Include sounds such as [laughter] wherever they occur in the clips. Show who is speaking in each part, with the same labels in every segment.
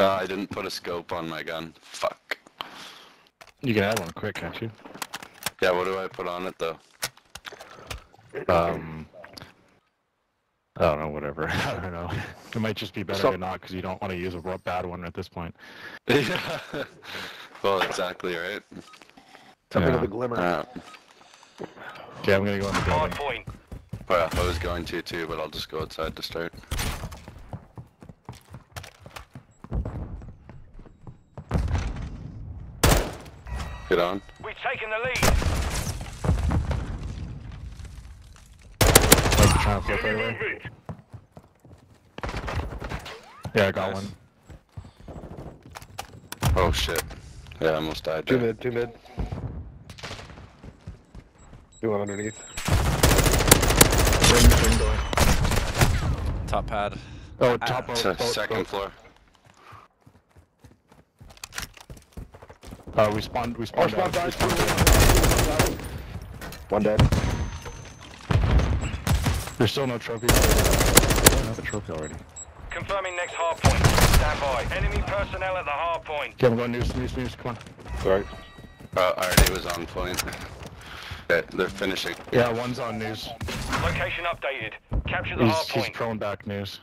Speaker 1: No, I didn't put a scope on my gun. Fuck.
Speaker 2: You can add one quick, can't you?
Speaker 1: Yeah, what do I put on it though?
Speaker 2: Um, I don't know, whatever. [laughs] I don't know. It might just be better
Speaker 3: So-
Speaker 2: than not because you don't want to use a bad one at this point.
Speaker 1: yeah. [laughs] well, exactly right.
Speaker 3: Something
Speaker 2: Yeah.
Speaker 3: with a glimmer.
Speaker 1: Uh,
Speaker 2: Okay, I'm gonna go in the
Speaker 4: Hard
Speaker 2: building.
Speaker 4: point.
Speaker 1: well, I was going to too, but I'll just go outside to start. Get on.
Speaker 4: We've taken the lead.
Speaker 2: Like you're trying to flip right away. Yeah, I got
Speaker 1: Nice.
Speaker 2: one.
Speaker 1: Oh shit. Yeah, I almost died
Speaker 3: Two
Speaker 1: there.
Speaker 3: mid, two mid. Do one underneath.
Speaker 2: Ring, ring door.
Speaker 5: Top pad.
Speaker 2: Oh, top boat,
Speaker 1: Se-
Speaker 2: boat,
Speaker 1: second
Speaker 2: boat.
Speaker 1: floor.
Speaker 2: Uh, we spawned, we spawned
Speaker 3: spawn
Speaker 2: out. We
Speaker 3: died.
Speaker 2: spawned out.
Speaker 3: One dead.
Speaker 2: There's still no trophy. Another trophy already.
Speaker 4: Confirming next hard point. Stand by. Enemy personnel at the hard point.
Speaker 2: Okay, I'm going news, news, news. Come on.
Speaker 3: Sorry.
Speaker 1: Uh, I already was on point. [laughs] Okay, they're finishing.
Speaker 2: Yeah, one's on news.
Speaker 4: Location updated. Capture the hard
Speaker 2: He's, he's
Speaker 4: point.
Speaker 2: prone back news.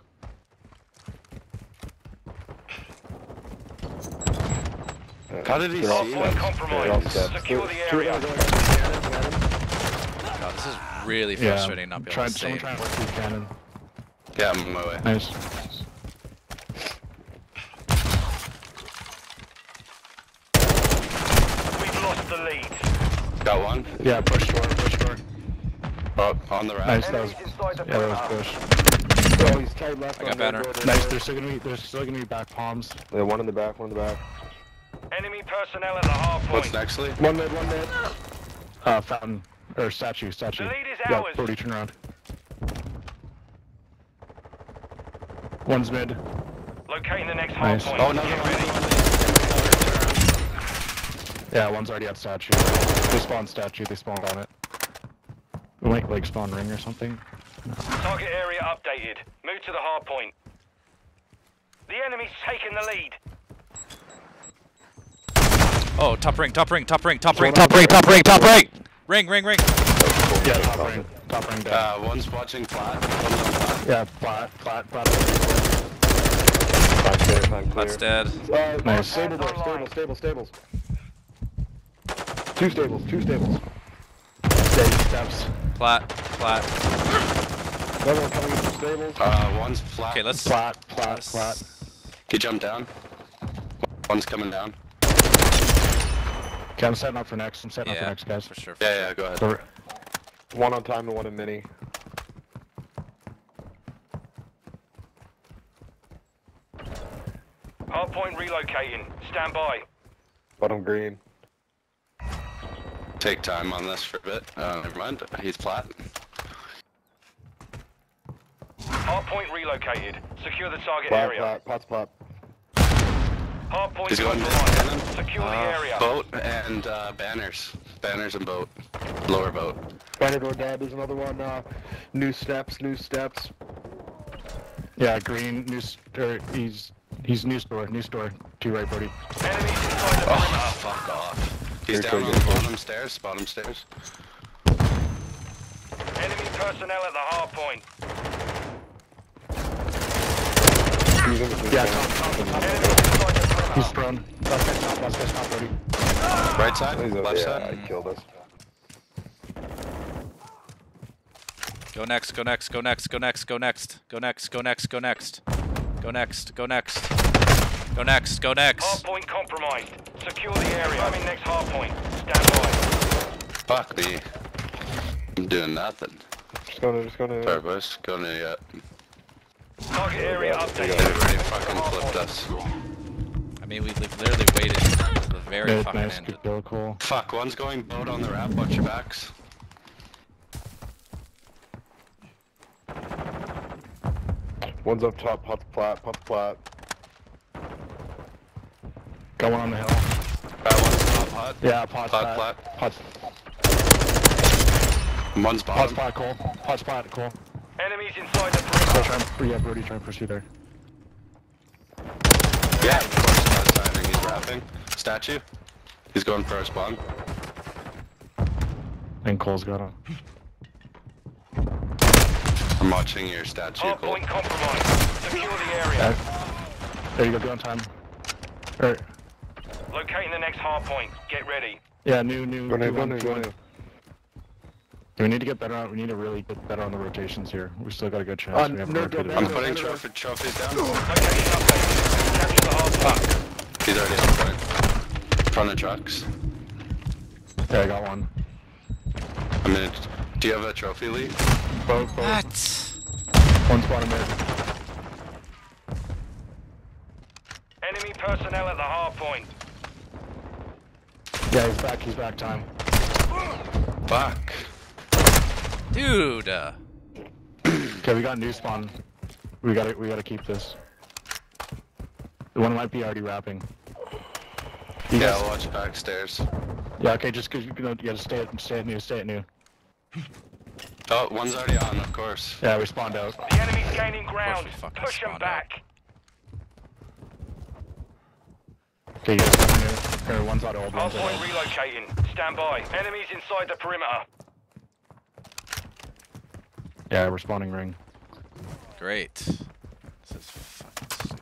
Speaker 1: How did he
Speaker 3: They're
Speaker 1: see
Speaker 4: Hard
Speaker 1: us?
Speaker 3: They're all
Speaker 4: compromised.
Speaker 3: dead.
Speaker 4: Secure the area.
Speaker 3: guys going to cannon, cannon.
Speaker 5: God, this is really
Speaker 2: Yeah,
Speaker 5: frustrating not being
Speaker 2: trying,
Speaker 5: able to
Speaker 2: someone
Speaker 5: see.
Speaker 2: trying to work through cannon.
Speaker 1: Yeah, I'm on my way.
Speaker 2: Nice.
Speaker 4: We've lost the lead.
Speaker 1: Got one.
Speaker 2: Yeah, push door, push door.
Speaker 1: Oh, on the right.
Speaker 2: Nice, that was,
Speaker 4: Enemies inside the
Speaker 2: yeah, that was push.
Speaker 3: Oh, he's tight left.
Speaker 5: I got
Speaker 3: on
Speaker 5: banner.
Speaker 3: red door.
Speaker 2: Nice, there's still gonna be, there's still gonna be back palms.
Speaker 3: Yeah, one in the back, one in the back.
Speaker 4: Enemy personnel at the hard
Speaker 1: What's
Speaker 4: point.
Speaker 1: nextly?
Speaker 3: One mid, one mid.
Speaker 2: Uh, fountain, or statue, statue.
Speaker 4: The lead is
Speaker 2: yeah,
Speaker 4: ours.
Speaker 2: Brody, turn around. One's mid.
Speaker 4: Locating the next hard
Speaker 2: Nice.
Speaker 4: point.
Speaker 1: Oh, another
Speaker 4: Get
Speaker 1: one.
Speaker 2: Yeah, one's already at statue. They spawned statue, they spawned on it. We might like spawn ring or something.
Speaker 4: Target area updated. Move to the hard point. The enemy's taking the lead.
Speaker 5: Oh, top ring, top ring, top ring, top ring, top ring, top ring, top ring! Ring, ring, ring!
Speaker 2: Yeah, top ring, top ring down.
Speaker 1: Uh, one's watching flat. One's on flat.
Speaker 2: yeah, flat, flat, flat.
Speaker 3: Fine clear, fine clear.
Speaker 5: That's dead.
Speaker 3: Uh,
Speaker 2: Nice.
Speaker 3: Stable door, stable, stable, stables. Two stables, two stables.
Speaker 2: Steady steps.
Speaker 5: Plat, plat.
Speaker 3: Another one coming in from stables.
Speaker 1: Uh, one's flat.
Speaker 5: Okay, let's.
Speaker 2: Flat, flat, flat.
Speaker 1: He jumped down. One's coming down.
Speaker 2: Okay, I'm setting up for next. I'm setting up for next, guys.
Speaker 5: for sure. For
Speaker 1: Yeah,
Speaker 5: sure.
Speaker 1: yeah, go ahead.
Speaker 2: So,
Speaker 3: One on time and one in mini.
Speaker 4: Hard point relocating. Stand by.
Speaker 3: Bottom green.
Speaker 1: Take time on this for a bit. Uh, never mind. He's flat.
Speaker 4: Hard point relocated. Secure the target
Speaker 3: Flat,
Speaker 4: area.
Speaker 3: flat, pot spot.
Speaker 4: Hard point
Speaker 1: He's going
Speaker 4: compromised.
Speaker 1: cannon.
Speaker 4: Secure the
Speaker 1: Uh,
Speaker 4: area.
Speaker 1: Boat and uh, banners. Banners and boat. Lower boat.
Speaker 3: Banner door dead. There's another one. Uh, new steps, new steps.
Speaker 2: yeah, green, new, s- or he's, he's new store, new store. To your right, Brody.
Speaker 4: Enemies
Speaker 1: Oh, fuck off. He's
Speaker 3: Here,
Speaker 1: down on the bottom stairs. Bottom stairs.
Speaker 4: Enemy personnel at the hard point.
Speaker 3: He's in between
Speaker 2: Yeah,
Speaker 3: banners.
Speaker 2: top, top, top.
Speaker 4: Enemies inside the perimeter.
Speaker 2: He's prone. Last guy's top, last guy's top, Brody.
Speaker 1: Right side?
Speaker 3: He's over-
Speaker 1: Left
Speaker 3: yeah,
Speaker 1: side?
Speaker 3: he killed us.
Speaker 5: Go next, go next, go next, go next, go next, go next, go next, go next. Go next, go next. Go next, go
Speaker 4: Hard point compromised. Secure the area. Coming next hard point. Stand by.
Speaker 1: Fuck me. I'm doing nothing.
Speaker 3: Just gonna, just gonna.
Speaker 1: Sorry, boys. Going to uh, yet.
Speaker 4: Target area
Speaker 1: They
Speaker 4: updated.
Speaker 1: already fucking flipped us.
Speaker 5: I mean, we li- literally waited to the very
Speaker 2: Good,
Speaker 5: fucking
Speaker 2: nice,
Speaker 5: end.
Speaker 2: good kill, cool.
Speaker 1: Fuck, one's going boat on the ramp. Watch your backs.
Speaker 3: One's up top, pot flat, pot flat.
Speaker 2: Got one on the hill.
Speaker 1: Uh, one's top hot.
Speaker 2: Yeah, pot's
Speaker 1: Pot
Speaker 2: flat.
Speaker 1: flat.
Speaker 2: Pot's,
Speaker 1: One's
Speaker 2: pot's
Speaker 1: bottom.
Speaker 2: flat, cool. Pot's flat, cool.
Speaker 4: Enemies inside the
Speaker 2: Go
Speaker 4: perimeter.
Speaker 2: yeah, Brody, try and pursue there.
Speaker 1: Yeah, wrapping. Statue. He's going for our spawn.
Speaker 2: And Cole's got him.
Speaker 1: I'm watching your statue. Cole.
Speaker 4: point compromised. Secure the area.
Speaker 2: Yeah. There you go, go on time. Alright.
Speaker 4: Locating the next hard point. Get ready.
Speaker 2: Yeah, new, new.
Speaker 3: Go new,
Speaker 2: new
Speaker 3: go new,
Speaker 2: new
Speaker 3: go new.
Speaker 2: We need to get better on, we need to really get better on the rotations here. We still got a good chance.
Speaker 3: Uh,
Speaker 2: we have
Speaker 3: no,
Speaker 2: a
Speaker 3: go
Speaker 2: repeated.
Speaker 1: I'm
Speaker 2: one.
Speaker 1: putting trophy trophies down.
Speaker 4: Location updated.
Speaker 1: He's already on point. Front of trucks.
Speaker 2: Yeah, I got one.
Speaker 1: I mean, do you have a trophy lead?
Speaker 2: Both, both.
Speaker 5: What?
Speaker 2: One spot in mid.
Speaker 4: Enemy personnel at the hard point.
Speaker 2: Yeah, he's back, he's back time.
Speaker 1: Fuck.
Speaker 5: Dude. Uh,
Speaker 2: Okay, we got new spawn. We gotta, we gotta keep this. The one might be already wrapping. You
Speaker 1: Yeah,
Speaker 2: guys-
Speaker 1: I'll watch backstairs.
Speaker 2: yeah, okay, just cause you know, you gotta stay at, stay at new, stay at new.
Speaker 1: Oh, one's already on, of course.
Speaker 2: Yeah, we spawned out.
Speaker 4: The enemy's gaining ground. Push them
Speaker 5: spawned
Speaker 4: back.
Speaker 2: Okay, you guys got new. One's out old,
Speaker 4: Hard
Speaker 2: one's out
Speaker 4: point
Speaker 2: old.
Speaker 4: relocating. Stand by. Enemies inside the perimeter.
Speaker 2: Yeah, we're spawning ring.
Speaker 5: great. This is fucking stupid.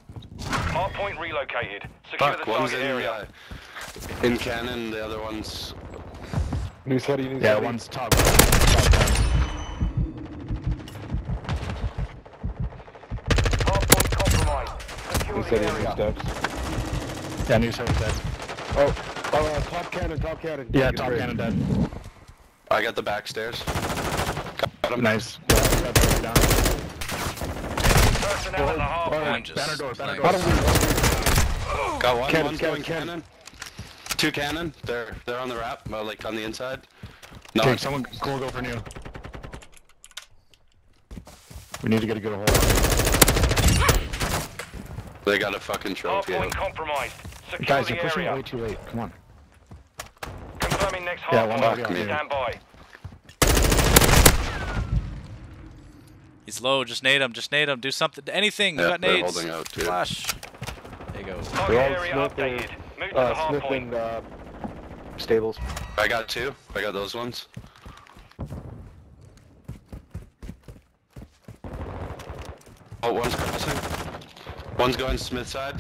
Speaker 4: Hard point relocated. Secure
Speaker 1: Fuck,
Speaker 4: the
Speaker 1: one's
Speaker 4: target
Speaker 1: in,
Speaker 4: area.
Speaker 1: Uh, in cannon, the other one's...
Speaker 3: New city, new
Speaker 2: Yeah,
Speaker 3: city.
Speaker 2: one's top. top down.
Speaker 4: Compromised.
Speaker 3: New
Speaker 4: the
Speaker 3: city, new steps.
Speaker 2: Yeah, new seven's dead.
Speaker 3: Oh, oh, uh, top cannon, top cannon.
Speaker 2: Yeah, top
Speaker 3: straight.
Speaker 2: cannon dead.
Speaker 1: I got the backstairs. Got him.
Speaker 2: Nice. Yeah, got that down.
Speaker 4: Personnel at the hard
Speaker 3: Oh,
Speaker 2: banner door, banner door.
Speaker 1: Got one,
Speaker 3: Cannon,
Speaker 1: one's
Speaker 3: cannon,
Speaker 1: going
Speaker 3: cannon.
Speaker 1: cannon. Two cannon. They're they're on the wrap, uh, like on the inside. No,
Speaker 2: Okay, someone Cole go for new. We need to get a good hold on it.
Speaker 1: they got a fucking
Speaker 4: Hard
Speaker 1: trophy.
Speaker 4: point compromised. Secure
Speaker 2: Guys, you're pushing
Speaker 4: area.
Speaker 2: way too late. Come on.
Speaker 4: Confirming next
Speaker 2: Yeah,
Speaker 4: hard
Speaker 2: one
Speaker 4: point.
Speaker 2: already on.
Speaker 4: Stand by.
Speaker 5: He's low. Just nade him. Just nade him. Do something. Anything. You
Speaker 1: Yeah,
Speaker 5: got
Speaker 1: they're
Speaker 5: nades.
Speaker 1: holding out, dude.
Speaker 5: Flash. There you go.
Speaker 4: Target
Speaker 3: They're all
Speaker 4: area
Speaker 3: Smith
Speaker 4: updated.
Speaker 3: And,
Speaker 4: Move to the
Speaker 3: uh,
Speaker 4: hard
Speaker 3: Smith
Speaker 4: point.
Speaker 3: and, uh, stables.
Speaker 1: I got two. I got those ones. Oh, one's crossing. One's going Smith side.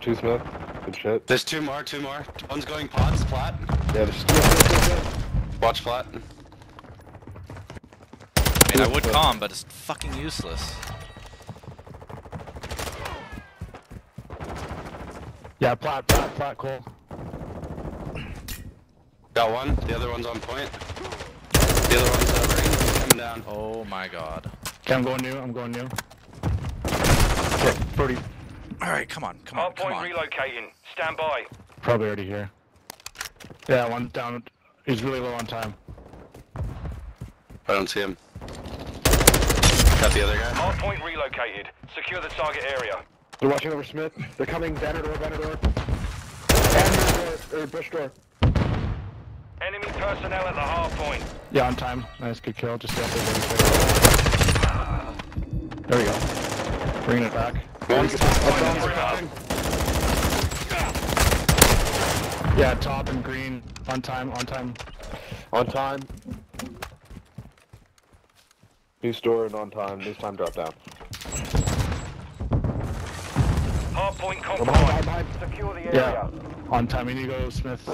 Speaker 3: Two Smith. Good shit.
Speaker 1: There's two more, two more. One's going pots, flat.
Speaker 3: Yeah, there's Smith, Smith, Smith.
Speaker 1: Watch flat.
Speaker 5: I mean, I would calm, but it's fucking useless.
Speaker 2: Yeah, plat, plat, plat, Cole.
Speaker 1: Got one. The other one's on point. The other one's uh, ring. He's coming down.
Speaker 5: Oh my god.
Speaker 2: Okay, I'm going new. I'm going new. Okay, Brody,
Speaker 5: All right, come on, come on,
Speaker 4: Hard
Speaker 5: come
Speaker 4: point
Speaker 5: on.
Speaker 4: relocating. Stand by.
Speaker 2: probably already here. Yeah, one down. He's really low on time.
Speaker 1: I don't see him. Got the other guy.
Speaker 4: Hard point relocated. Secure the target area.
Speaker 3: They're watching over Smith. They're coming banner door, banner door. Banner door, or bush door.
Speaker 4: Enemy personnel at the hard point.
Speaker 2: Yeah, on time. Nice, good kill. Just stay there. There we go. Bringing it back.
Speaker 1: One's
Speaker 4: Point
Speaker 1: one's
Speaker 4: area.
Speaker 1: wrapping.
Speaker 2: Yeah, top and green. On time, on time.
Speaker 3: On time. New store and on time. New time drop down.
Speaker 4: Point
Speaker 3: behind,
Speaker 4: compromised. Secure the
Speaker 2: Yeah, on time. We need to go, Smith.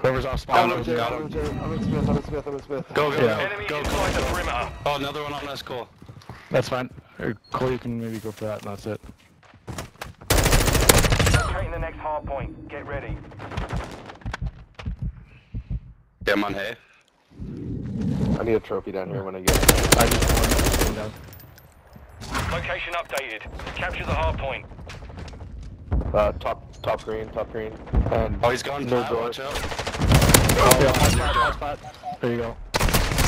Speaker 2: Whoever's off
Speaker 1: Got
Speaker 2: spawn.
Speaker 1: him, got him.
Speaker 3: I'm Smith, I'm Smith, I'm Smith.
Speaker 1: Go, go,
Speaker 2: Yeah.
Speaker 1: go,
Speaker 4: Enemies
Speaker 1: go, go,
Speaker 4: the
Speaker 1: go.
Speaker 4: perimeter.
Speaker 1: Oh, another one on us, cool.
Speaker 2: That's fine. Cole, you can maybe go for that, and that's it.
Speaker 4: Locating the next hard point. Get ready.
Speaker 1: Yeah, I'm on hay.
Speaker 3: I need a trophy down here when I get
Speaker 2: I just won. down.
Speaker 4: Location updated. Capture the hard point.
Speaker 3: Uh, top top green, top green. And
Speaker 1: Oh, he's gone
Speaker 3: No
Speaker 1: flat.
Speaker 3: door.
Speaker 1: Watch out.
Speaker 2: Yeah, hot spot, hot spot. There you go.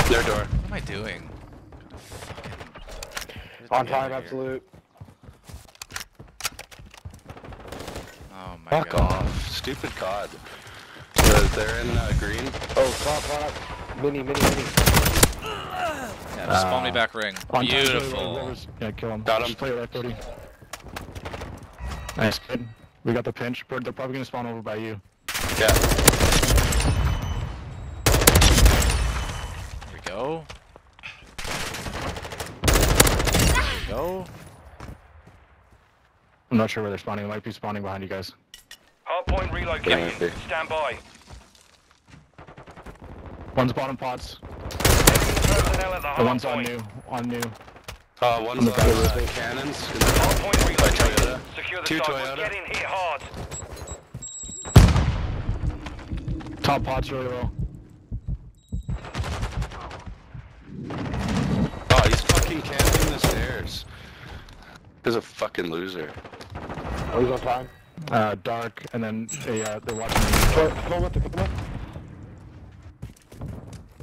Speaker 1: Their door.
Speaker 5: What am I doing?
Speaker 3: on time, absolute.
Speaker 5: Oh my
Speaker 1: Fuck
Speaker 5: god.
Speaker 1: off. Stupid COD. They're, they're in uh, green.
Speaker 3: Oh, top, top. Mini, mini, mini.
Speaker 5: Yeah, just spawn me
Speaker 2: Ah.
Speaker 5: back ring.
Speaker 2: On time,
Speaker 5: Beautiful.
Speaker 2: Yeah, kill him.
Speaker 1: Got him.
Speaker 2: Just play it right, 30. Nice, good. We got the pinch. but they're probably gonna spawn over by you.
Speaker 1: Yeah.
Speaker 5: Here we go. Here we go.
Speaker 2: I'm not sure where they're spawning. They might be spawning behind you guys.
Speaker 4: Hardpoint relocating.
Speaker 1: okay.
Speaker 4: Stand by.
Speaker 2: One's bottom pots.
Speaker 4: The
Speaker 2: The one's on
Speaker 4: hardpoint.
Speaker 2: new. On new.
Speaker 1: Uh, one's
Speaker 2: the
Speaker 1: on uh, cannons. in the-
Speaker 4: Hardpoint
Speaker 1: By
Speaker 4: relocated.
Speaker 1: Toyota.
Speaker 4: Secure the
Speaker 1: Two
Speaker 4: site. We're
Speaker 1: Toyota.
Speaker 4: getting hit hard.
Speaker 2: Top pots really low.
Speaker 1: Oh, he's fucking camping the stairs. He's a fucking loser.
Speaker 3: Oh, he's on time.
Speaker 2: Uh, dark, and then they, uh, they're watching.
Speaker 3: Kill kill him with the kill him with.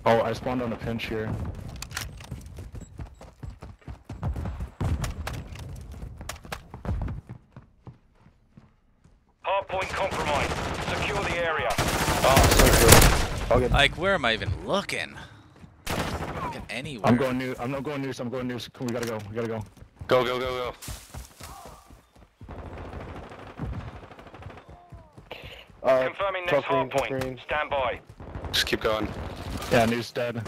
Speaker 2: Oh, I spawned on a pinch here.
Speaker 4: Hardpoint compromised. Secure the area.
Speaker 1: Oh, sorry.
Speaker 3: Okay.
Speaker 5: Like, where am I even looking? Looking anywhere.
Speaker 2: I'm going new. I'm not going new. So I'm going new. We gotta go. We gotta go.
Speaker 1: Go, go, go, go.
Speaker 3: Uh,
Speaker 4: Confirming next
Speaker 3: tough green, tough
Speaker 4: Stand by.
Speaker 1: Just keep going.
Speaker 2: Yeah, new's dead.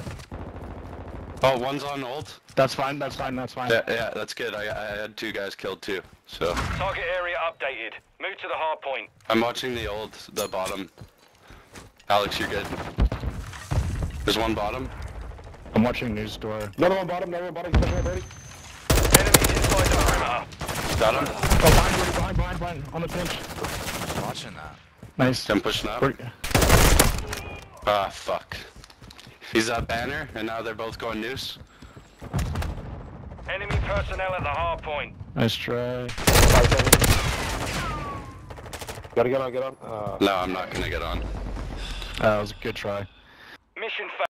Speaker 1: Oh, one's on old.
Speaker 2: That's fine. That's fine. That's fine.
Speaker 1: Yeah, yeah, that's good. I, I had two guys killed too. So
Speaker 4: Target area updated. Move to the hard point.
Speaker 1: I'm watching the old, the bottom. Alex, you're good. There's one bottom.
Speaker 2: I'm watching news door.
Speaker 3: Another one bottom, another one bottom. Special ready.
Speaker 4: Enemies inside the perimeter.
Speaker 1: Got him.
Speaker 2: Oh, behind, you, behind, behind, behind. On the pinch.
Speaker 5: watching that.
Speaker 2: Nice.
Speaker 1: I'm pushing up.
Speaker 2: We're-
Speaker 1: Ah, fuck. He's at banner, and now they're both going noose.
Speaker 4: Enemy personnel at the hardpoint.
Speaker 2: Nice try.
Speaker 3: Five seconds. Gotta get on, get on. Uh,
Speaker 1: No, I'm not gonna get on.
Speaker 2: Uh, that was a good try.
Speaker 4: Mission failed.